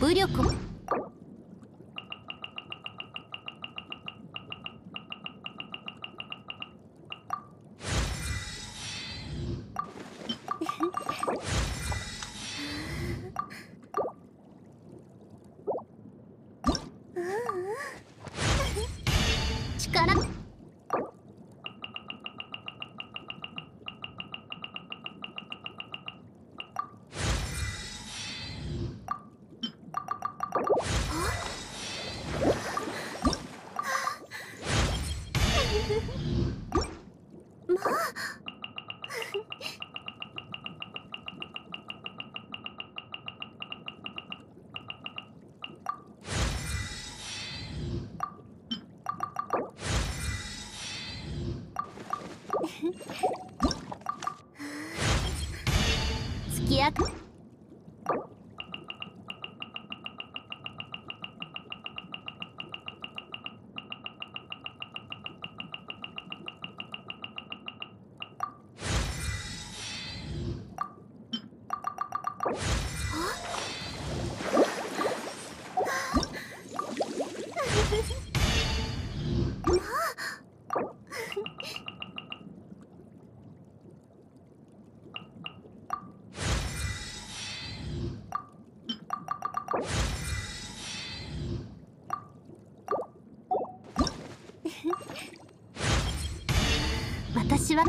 武力を 力。付き 私は